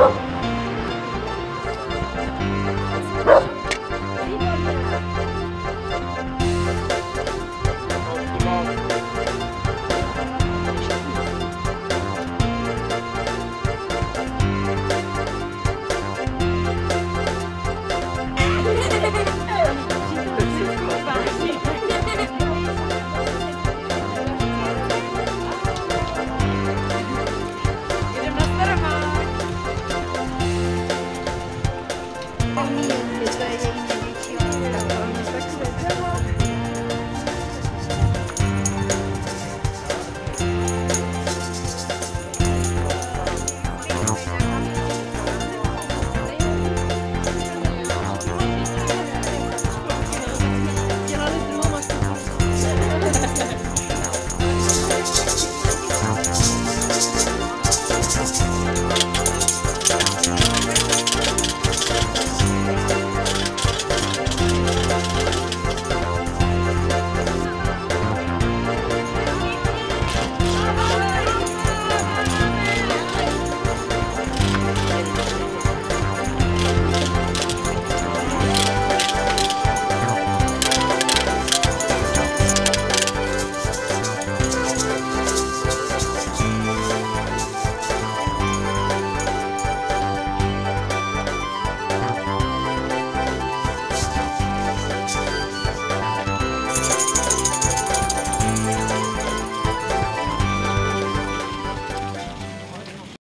Trump. 太腻了